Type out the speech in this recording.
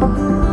어?